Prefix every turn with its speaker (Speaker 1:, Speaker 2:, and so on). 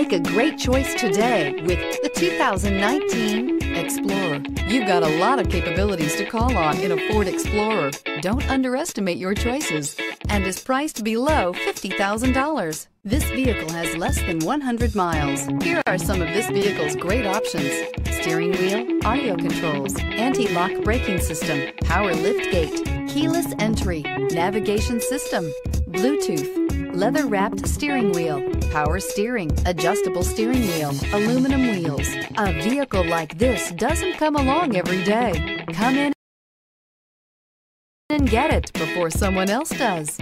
Speaker 1: Make a great choice today with the 2019 Explorer. You've got a lot of capabilities to call on in a Ford Explorer. Don't underestimate your choices and is priced below $50,000. This vehicle has less than 100 miles. Here are some of this vehicle's great options. Steering wheel, audio controls, anti-lock braking system, power lift gate, keyless entry, navigation system, Bluetooth, leather wrapped steering wheel, power steering, adjustable steering wheel, aluminum wheels. A vehicle like this doesn't come along every day. Come in and get it before someone else does.